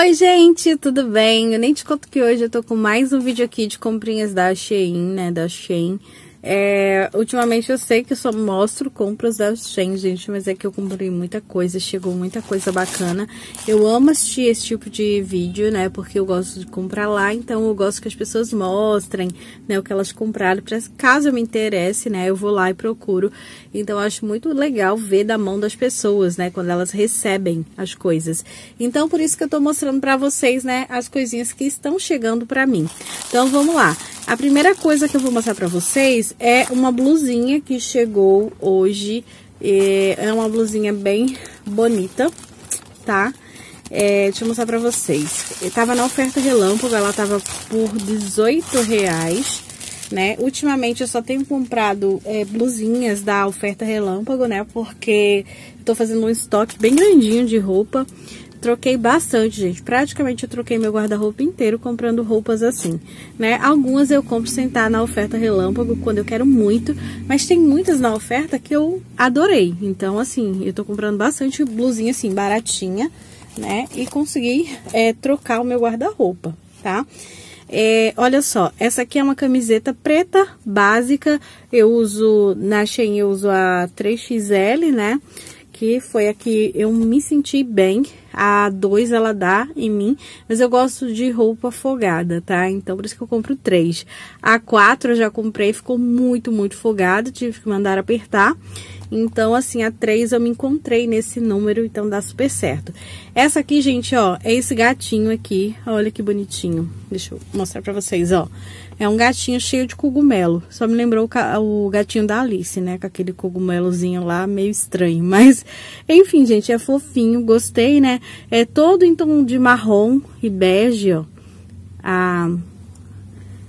Oi, gente, tudo bem? Eu nem te conto que hoje eu tô com mais um vídeo aqui de comprinhas da Shein, né, da Shein. É, ultimamente eu sei que eu só mostro compras da Shein, gente, mas é que eu comprei muita coisa, chegou muita coisa bacana. Eu amo assistir esse tipo de vídeo, né, porque eu gosto de comprar lá, então eu gosto que as pessoas mostrem, né, o que elas compraram, pra, caso eu me interesse, né, eu vou lá e procuro. Então eu acho muito legal ver da mão das pessoas, né, quando elas recebem as coisas. Então por isso que eu tô mostrando pra vocês, né, as coisinhas que estão chegando pra mim. Então vamos lá. A primeira coisa que eu vou mostrar pra vocês é uma blusinha que chegou hoje. É uma blusinha bem bonita, tá? É, deixa eu mostrar pra vocês. Tava na oferta relâmpago, ela tava por 18 reais, né? Ultimamente eu só tenho comprado é, blusinhas da oferta relâmpago, né? Porque eu tô fazendo um estoque bem grandinho de roupa. Troquei bastante, gente. Praticamente eu troquei meu guarda-roupa inteiro comprando roupas assim, né? Algumas eu compro sem estar na oferta relâmpago quando eu quero muito, mas tem muitas na oferta que eu adorei. Então, assim, eu tô comprando bastante blusinha assim, baratinha, né? E consegui é, trocar o meu guarda-roupa, tá? É, olha só, essa aqui é uma camiseta preta básica. Eu uso, na Shein eu uso a 3XL, né? Que foi a que eu me senti bem. A 2 ela dá em mim, mas eu gosto de roupa folgada, tá? Então por isso que eu compro 3. A 4 eu já comprei, ficou muito, muito folgada, tive que mandar apertar. Então, assim, a 3 eu me encontrei nesse número, então dá super certo. Essa aqui, gente, ó, é esse gatinho aqui. Olha que bonitinho. Deixa eu mostrar pra vocês, ó. É um gatinho cheio de cogumelo. Só me lembrou o, gatinho da Alice, né? Com aquele cogumelozinho lá, meio estranho. Mas, enfim, gente, é fofinho. Gostei, né? É todo em tom de marrom e bege, ó. A,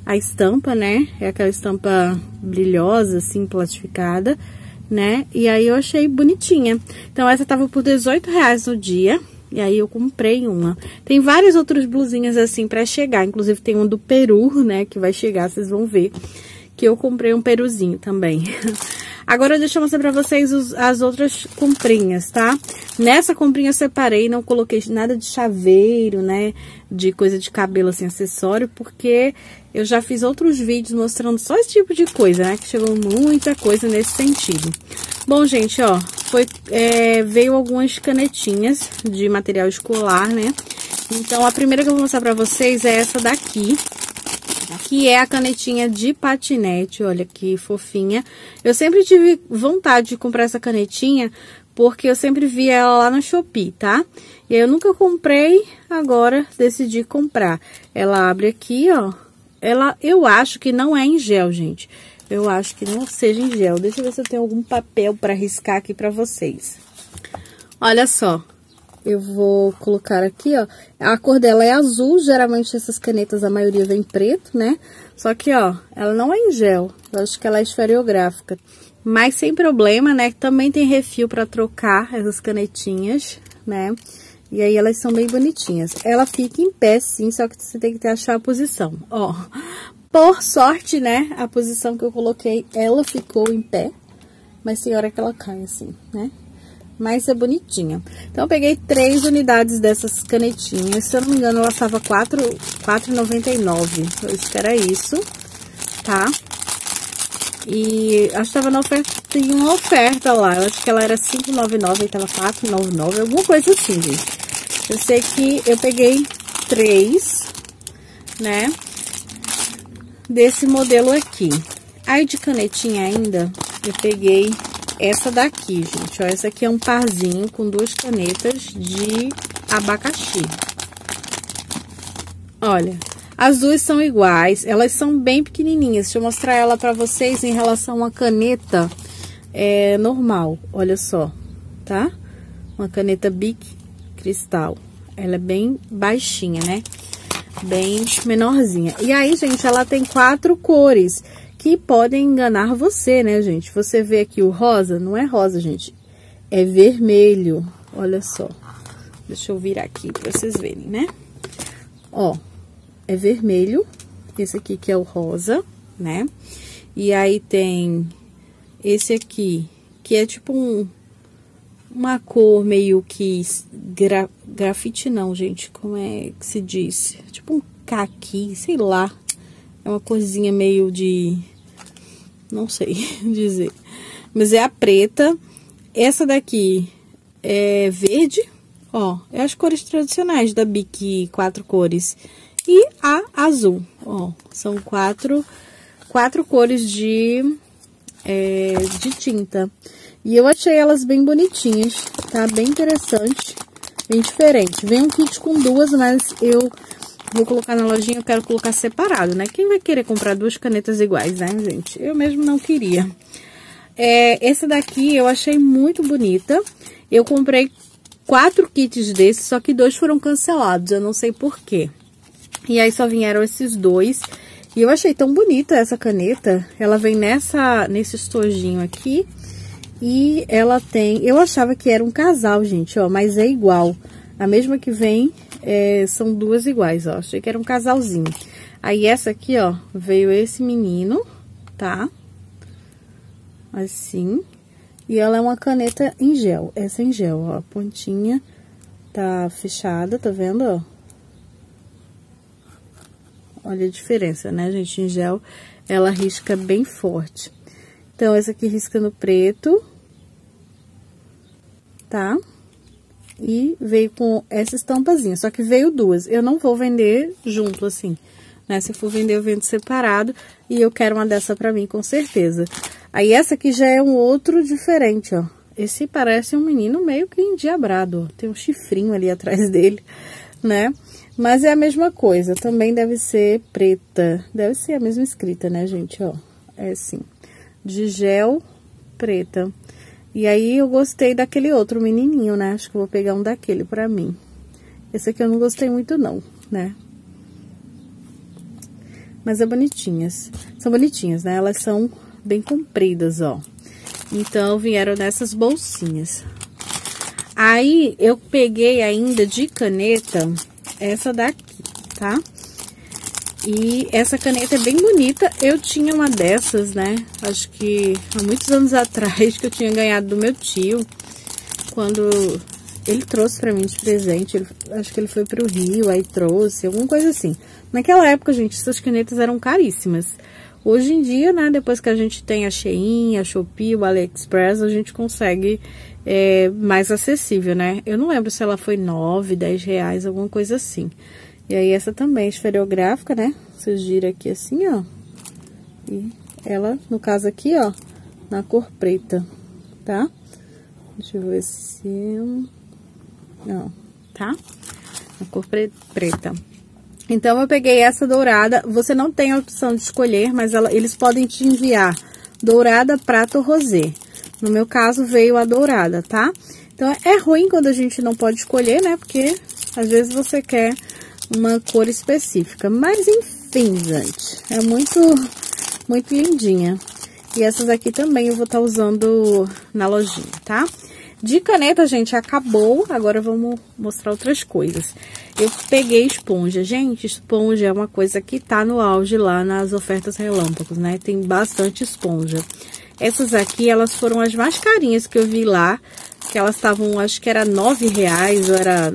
a estampa, né? É aquela estampa brilhosa, assim, plastificada né? E aí eu achei bonitinha. Então essa tava por 18 reais no dia. E aí eu comprei uma. Tem várias outras blusinhas assim para chegar. Inclusive tem um do Peru, né? Que vai chegar, vocês vão ver. Que eu comprei um peruzinho também. Agora deixa eu mostrar pra vocês os, as outras comprinhas, tá? Nessa comprinha eu separei, não coloquei nada de chaveiro, né? De coisa de cabelo, assim, acessório, porque eu já fiz outros vídeos mostrando só esse tipo de coisa, né? Que chegou muita coisa nesse sentido. Bom, gente, ó, foi, é, veio algumas canetinhas de material escolar, né? Então, a primeira que eu vou mostrar pra vocês é essa daqui, que é a canetinha de patinete, olha que fofinha. Eu sempre tive vontade de comprar essa canetinha, porque eu sempre vi ela lá no Shopee, tá? E aí eu nunca comprei, agora decidi comprar. Ela abre aqui, ó. Ela, eu acho que não é em gel, gente. Eu acho que não seja em gel. Deixa eu ver se eu tenho algum papel para riscar aqui para vocês. Olha só, eu vou colocar aqui, ó. A cor dela é azul, geralmente essas canetas a maioria vem preto, né? Só que, ó, ela não é em gel, eu acho que ela é esferográfica. Mas sem problema, né? Também tem refil para trocar essas canetinhas, né? E aí elas são bem bonitinhas. Ela fica em pé sim, só que você tem que achar a posição. Ó, por sorte, né? A posição que eu coloquei, ela ficou em pé. Mas tem hora que ela cai assim, né? Mas é bonitinha. Então, eu peguei três unidades dessas canetinhas. Se eu não me engano, ela estava R$ 4,99. Eu acho que era isso, tá? E acho que estava na oferta, tem uma oferta lá. Eu acho que ela era R$ 5,99 e estava R$ 4,99, alguma coisa assim, gente. Eu sei que eu peguei três, né? Desse modelo aqui. Aí de canetinha ainda, eu peguei essa daqui, gente, ó, essa aqui é um parzinho com duas canetas de abacaxi. Olha, as duas são iguais, elas são bem pequenininhas. Deixa eu mostrar ela pra vocês em relação a caneta é, normal, olha só, tá? Uma caneta Bic Cristal. Ela é bem baixinha, né? Bem menorzinha. E aí, gente, ela tem quatro cores que podem enganar você, né, gente? Você vê aqui o rosa, não é rosa, gente, é vermelho. Olha só. Deixa eu virar aqui pra vocês verem, né? Ó, é vermelho, esse aqui que é o rosa, né? E aí tem esse aqui, que é tipo um, uma cor meio que gra, grafite não, gente, como é que se diz? Tipo um caqui, sei lá. É uma corzinha meio de não sei dizer. Mas é a preta. Essa daqui é verde, ó, é as cores tradicionais da Bic quatro cores. E a azul, ó, são quatro, quatro cores de, é, de tinta. E eu achei elas bem bonitinhas, tá? Bem interessante, bem diferente. Vem um kit com duas, mas eu vou colocar na lojinha, eu quero colocar separado, né? Quem vai querer comprar duas canetas iguais, né, gente? Eu mesmo não queria. É, essa daqui eu achei muito bonita. Eu comprei quatro kits desses, só que dois foram cancelados, eu não sei porquê. E aí só vieram esses dois. E eu achei tão bonita essa caneta. Ela vem nessa, nesse estojinho aqui. E ela tem... Eu achava que era um casal, gente, ó. Mas é igual. A mesma que vem, é, são duas iguais, ó. Achei que era um casalzinho. Aí essa aqui, ó, veio esse menino, tá? Assim. E ela é uma caneta em gel. Essa é em gel, ó. A pontinha tá fechada, tá vendo, ó? Olha a diferença, né, gente? Em gel, ela risca bem forte. Então, essa aqui risca no preto. Tá? E veio com essa estampazinha, só que veio duas. Eu não vou vender junto, assim, né? Se for vender, eu vendo separado. E eu quero uma dessa pra mim, com certeza. Aí, essa aqui já é um outro diferente, ó. Esse parece um menino meio que endiabrado, ó. Tem um chifrinho ali atrás dele, né? Mas é a mesma coisa, também deve ser preta. Deve ser a mesma escrita, né, gente? Ó, é assim, de gel preta. E aí eu gostei daquele outro menininho, né? Acho que vou pegar um daquele pra mim. Esse aqui eu não gostei muito não, né? Mas é bonitinhas. São bonitinhas, né? Elas são bem compridas, ó. Então, vieram nessas bolsinhas. Aí, eu peguei ainda de caneta essa daqui, tá? E essa caneta é bem bonita. Eu tinha uma dessas, né? Acho que há muitos anos atrás que eu tinha ganhado do meu tio. Quando ele trouxe pra mim de presente. Ele, acho que ele foi pro Rio, aí trouxe, alguma coisa assim. Naquela época, gente, essas canetas eram caríssimas. Hoje em dia, né, depois que a gente tem a Shein, a Shopee, o AliExpress, a gente consegue é, mais acessível, né? Eu não lembro se ela foi 9, 10 reais, alguma coisa assim. E aí essa também é esferográfica, né? Você gira aqui assim, ó. E ela, no caso aqui, ó, na cor preta, tá? Deixa eu ver se... Não, tá? Na cor pre preta. Então, eu peguei essa dourada. Você não tem a opção de escolher, mas ela, eles podem te enviar dourada, prata ou rosé. No meu caso, veio a dourada, tá? Então, é ruim quando a gente não pode escolher, né? Porque, às vezes, você quer uma cor específica. Mas, enfim, gente, é muito, muito lindinha. E essas aqui também eu vou estar tá usando na lojinha, tá? De caneta, gente, acabou. Agora vamos mostrar outras coisas. Eu peguei esponja. Gente, esponja é uma coisa que tá no auge lá nas ofertas relâmpagos, né? Tem bastante esponja. Essas aqui, elas foram as mais carinhas que eu vi lá. Que elas estavam, acho que era nove reais, ou era...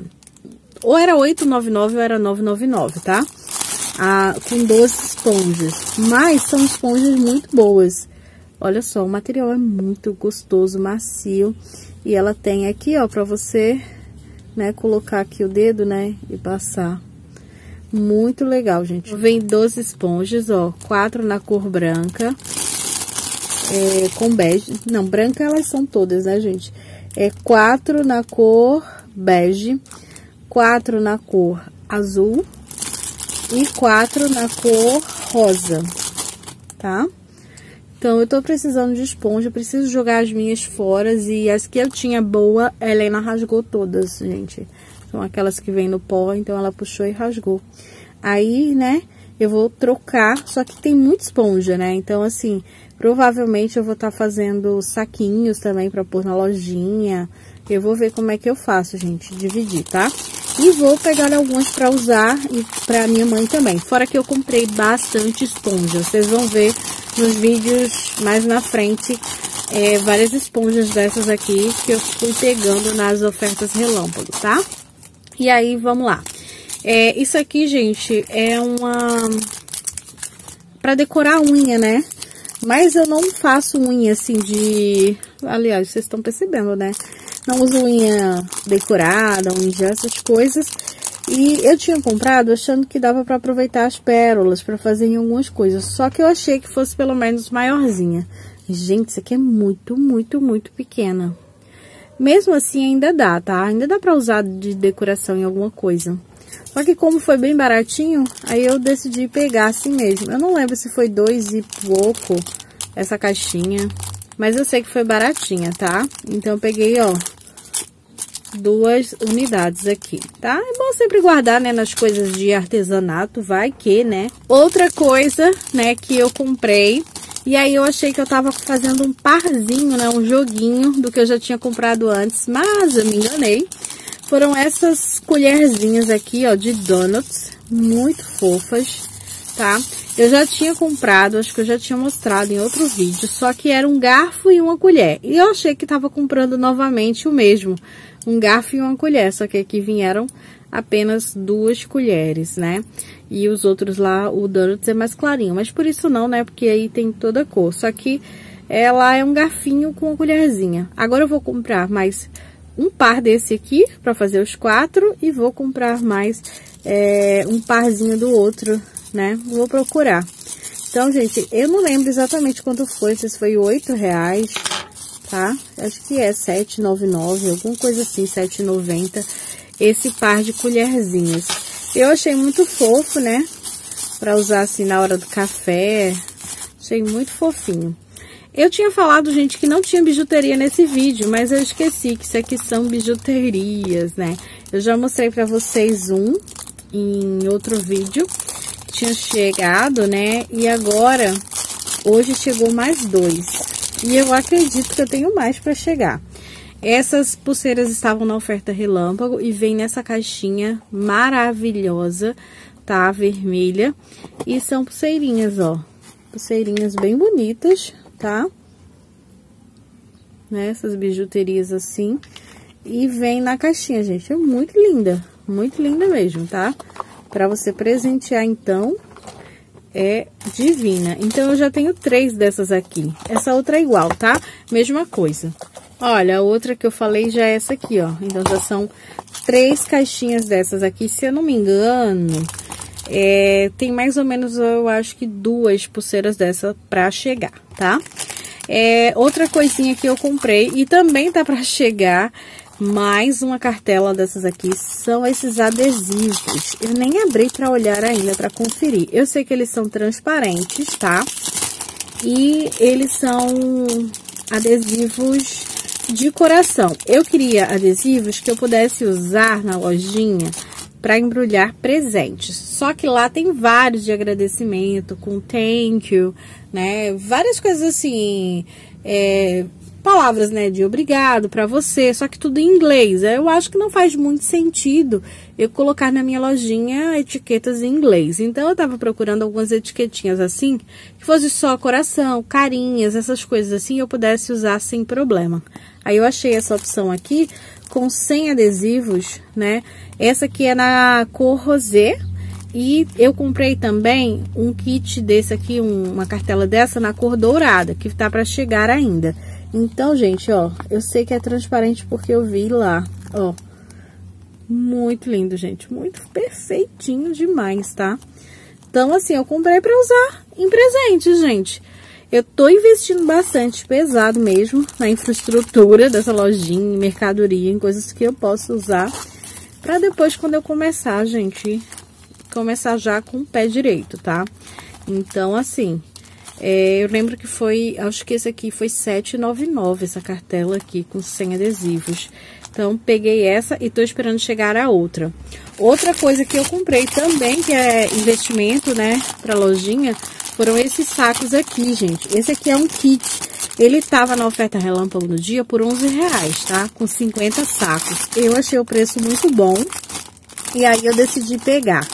Ou era 8,99 ou era 9,99, tá? Ah, com 12 esponjas. Mas são esponjas muito boas. Olha só, o material é muito gostoso, macio. E ela tem aqui, ó, pra você, né, colocar aqui o dedo, né, e passar. Muito legal, gente. Vem 12 esponjas, ó, quatro na cor branca, é, com bege. Não, branca elas são todas, né, gente? É quatro na cor bege, quatro na cor azul e quatro na cor rosa, tá? Então, eu tô precisando de esponja, preciso jogar as minhas fora e as que eu tinha boa, a Helena rasgou todas, gente. São aquelas que vêm no pó, então ela puxou e rasgou. Aí, né, eu vou trocar, só que tem muita esponja, né? Então, assim, Provavelmente eu vou estar tá fazendo saquinhos também para pôr na lojinha. Eu vou ver como é que eu faço, gente, dividir, tá? E vou pegar algumas para usar e para minha mãe também. Fora que eu comprei bastante esponja. Vocês vão ver nos vídeos mais na frente é, várias esponjas dessas aqui que eu fui pegando nas ofertas relâmpago, tá? E aí, vamos lá. É, isso aqui, gente, é uma... Pra decorar a unha, né? Mas eu não faço unha assim de... Aliás, vocês estão percebendo, né? Não uso unha decorada, unha essas coisas. E eu tinha comprado achando que dava para aproveitar as pérolas para fazer em algumas coisas. Só que eu achei que fosse pelo menos maiorzinha. Gente, isso aqui é muito, muito, muito pequena. Mesmo assim ainda dá, tá? Ainda dá para usar de decoração em alguma coisa. Só que como foi bem baratinho, aí eu decidi pegar assim mesmo. Eu não lembro se foi dois e pouco essa caixinha. Mas eu sei que foi baratinha, tá? Então eu peguei, ó, duas unidades aqui, tá? É bom sempre guardar, né, nas coisas de artesanato, vai que, né? Outra coisa, né, que eu comprei e aí eu achei que eu tava fazendo um parzinho, né? Um joguinho do que eu já tinha comprado antes, mas eu me enganei. Foram essas colherzinhas aqui, ó, de donuts, muito fofas, tá? Eu já tinha comprado, acho que eu já tinha mostrado em outro vídeo, só que era um garfo e uma colher. E eu achei que tava comprando novamente o mesmo, um garfo e uma colher, só que aqui vieram apenas duas colheres, né? E os outros lá, o donuts é mais clarinho, mas por isso não, né? Porque aí tem toda a cor. Só que ela é um garfinho com uma colherzinha. Agora eu vou comprar mais um par desse aqui para fazer os quatro e vou comprar mais é, um parzinho do outro, né? Vou procurar. Então, gente, eu não lembro exatamente quanto foi, se foi oito reais, tá? Acho que é 7,99, alguma coisa assim, 7,90 esse par de colherzinhas. Eu achei muito fofo, né? Pra usar assim na hora do café. Achei muito fofinho. Eu tinha falado, gente, que não tinha bijuteria nesse vídeo, mas eu esqueci que isso aqui são bijuterias, né? Eu já mostrei pra vocês um em outro vídeo. Tinha chegado, né? E agora, hoje chegou mais dois. E eu acredito que eu tenho mais pra chegar. Essas pulseiras estavam na oferta relâmpago e vem nessa caixinha maravilhosa, tá? Vermelha. E são pulseirinhas, ó. Pulseirinhas bem bonitas, tá? Né? Essas bijuterias assim. E vem na caixinha, gente. É muito linda. Muito linda mesmo, tá? Pra você presentear, então, é divina. Então, eu já tenho três dessas aqui. Essa outra é igual, tá? Mesma coisa. Olha, a outra que eu falei já é essa aqui, ó. Então, já são três caixinhas dessas aqui. Se eu não me engano, é, tem mais ou menos, eu acho que duas pulseiras dessa pra chegar, tá? É, outra coisinha que eu comprei e também tá pra chegar mais uma cartela dessas aqui são esses adesivos. Eu nem abri para olhar ainda, para conferir. Eu sei que eles são transparentes, tá? E eles são adesivos de coração. Eu queria adesivos que eu pudesse usar na lojinha para embrulhar presentes. Só que lá tem vários de agradecimento, com thank you, né? Várias coisas assim, é, palavras, né, de obrigado para você, só que tudo em inglês. Eu acho que não faz muito sentido eu colocar na minha lojinha etiquetas em inglês. Então eu tava procurando algumas etiquetinhas assim, que fosse só coração, carinhas, essas coisas assim, eu pudesse usar sem problema. Aí eu achei essa opção aqui com 100 adesivos, né? Essa aqui é na cor rosé. E eu comprei também um kit desse aqui, um, uma cartela dessa na cor dourada, que tá para chegar ainda. Então, gente, ó, eu sei que é transparente porque eu vi lá, ó. Muito lindo, gente, muito perfeitinho demais, tá? Então, assim, eu comprei para usar em presente, gente. Eu tô investindo bastante pesado mesmo na infraestrutura dessa lojinha, em mercadoria, em coisas que eu posso usar. Pra depois, quando eu começar, gente, começar já com o pé direito, tá? Então, assim, é, eu lembro que foi, acho que esse aqui foi 7,99, essa cartela aqui, com 100 adesivos. Então, peguei essa e tô esperando chegar a outra. Outra coisa que eu comprei também, que é investimento, né, pra lojinha, foram esses sacos aqui, gente. Esse aqui é um kit. Ele tava na oferta relâmpago no dia por 11 reais, tá? Com 50 sacos. Eu achei o preço muito bom. E aí eu decidi pegar.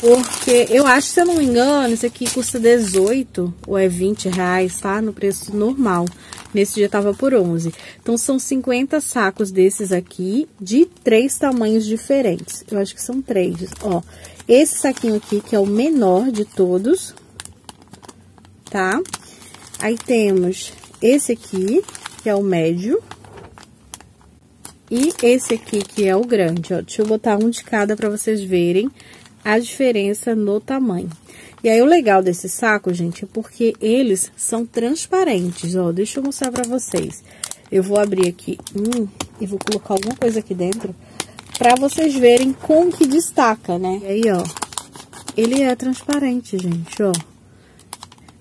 Porque eu acho, se eu não me engano, esse aqui custa 18 ou é 20 reais, tá? No preço normal. Nesse dia tava por 11. Então, são 50 sacos desses aqui, de três tamanhos diferentes. Eu acho que são três, ó. Esse saquinho aqui, que é o menor de todos, tá? Aí, temos esse aqui, que é o médio. E esse aqui, que é o grande, ó. Deixa eu botar um de cada pra vocês verem a diferença no tamanho. E aí, o legal desse saco, gente, é porque eles são transparentes, ó. Deixa eu mostrar pra vocês. Eu vou abrir aqui um e vou colocar alguma coisa aqui dentro pra vocês verem como que destaca, né? E aí, ó, ele é transparente, gente, ó.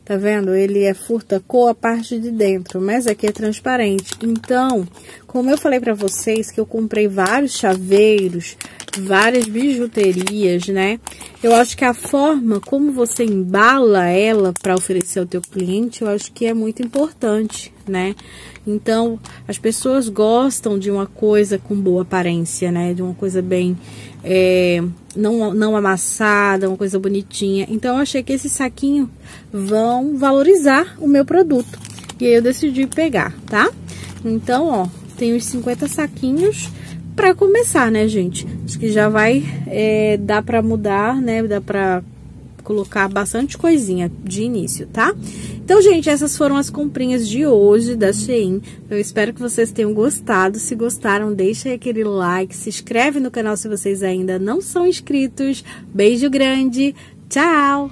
Tá vendo? Ele é furta cor a parte de dentro, mas aqui é transparente. Então, como eu falei pra vocês que eu comprei vários chaveiros, várias bijuterias, né? Eu acho que a forma como você embala ela para oferecer ao teu cliente, eu acho que é muito importante, né? Então, as pessoas gostam de uma coisa com boa aparência, né? De uma coisa bem é, não, não amassada, uma coisa bonitinha. Então, eu achei que esse saquinho vão valorizar o meu produto. E aí, eu decidi pegar, tá? Então, ó, tem os 50 saquinhos para começar, né, gente? Acho que já vai é, dar para mudar, né? Dá para colocar bastante coisinha de início, tá? Então, gente, essas foram as comprinhas de hoje da Shein. Eu espero que vocês tenham gostado. Se gostaram, deixa aquele like, se inscreve no canal se vocês ainda não são inscritos. Beijo grande, tchau!